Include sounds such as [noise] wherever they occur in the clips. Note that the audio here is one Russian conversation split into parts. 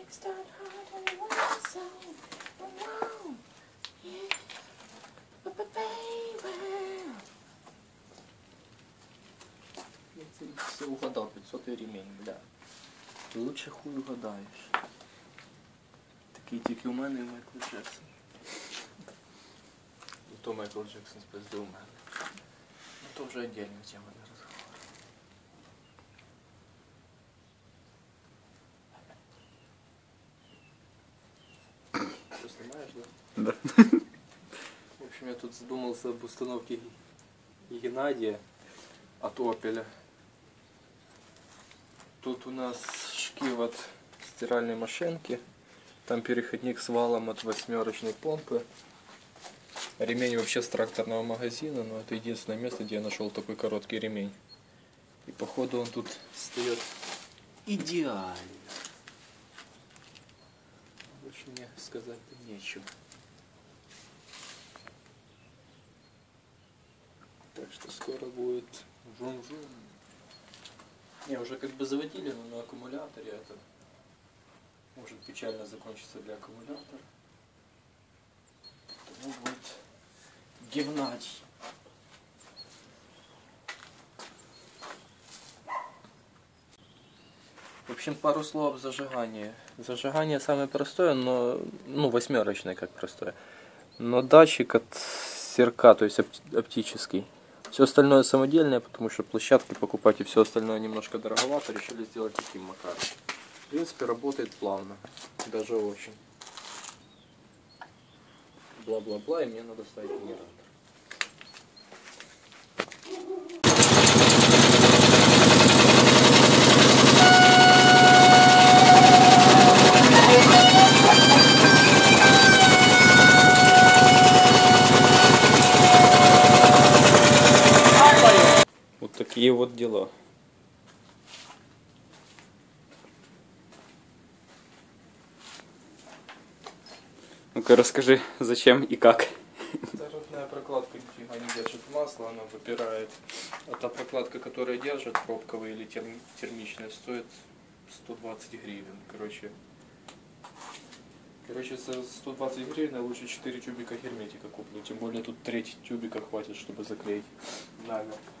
kickstart hard and it was so wow. Yeah. Ba-ba-baby. Я це все угадав, 500 ремень, бля. Лучше хуй угадаєш. Такий тільки у мене і Майкл Джексон. І то Майкл Джексон спиздив у мене. Ну то вже отдельна тема для Снимаешь, да? Да. [laughs] В общем, я тут задумался об установке Геннадия от Опеля. Тут у нас шкив от стиральной машинки. Там переходник с валом от восьмерочной помпы. Ремень вообще с тракторного магазина, но это единственное место, где я нашел такой короткий ремень. И походу он тут встает идеально. Больше мне сказать нечего. Так что скоро будет жум-жум. Не, уже как бы заводили, но на аккумуляторе это может печально закончиться для аккумулятора. Тому будет Гевнадий. В общем, пару слов об зажигании. Зажигание самое простое, но, ну, восьмерочное как простое. Но датчик от серка, то есть опти- оптический. Все остальное самодельное, потому что площадки покупать и все остальное немножко дороговато. Решили сделать таким макаром. В принципе, работает плавно. Даже очень. Бла-бла-бла, и мне надо ставить генератор. Такие вот дела. Ну-ка расскажи, зачем и как. Зародная прокладка нифига не держит масло, она выпирает. А та прокладка, которая держит, пробковая или терм- термичная, стоит 120 гривен. Короче, короче, за 120 гривен я лучше 4 тюбика герметика куплю. Тем более тут треть тюбика хватит, чтобы заклеить намертво.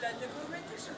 блядь, не курвайте, що